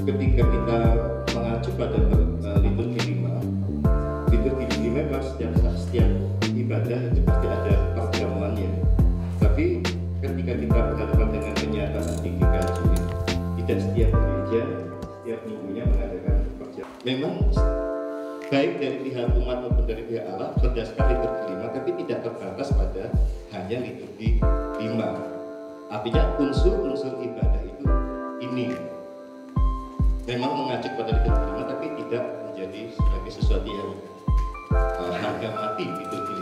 ketika kita mengacu pada liturgi lima liturgi lima memang setiap setiap ibadah itu pasti ada perjamuannya tapi ketika kita berhadapan dengan kenyataan di GKJ tidak setiap gereja setiap minggunya mengadakan perjamuan. Memang baik dari pihak umat maupun dari pihak Allah berdasarkan liturgi lima tapi tidak terbatas pada hanya liturgi lima. Artinya unsur memang mengacu pada agama tapi tidak menjadi sebagai sesuatu yang eh, harga mati gitu di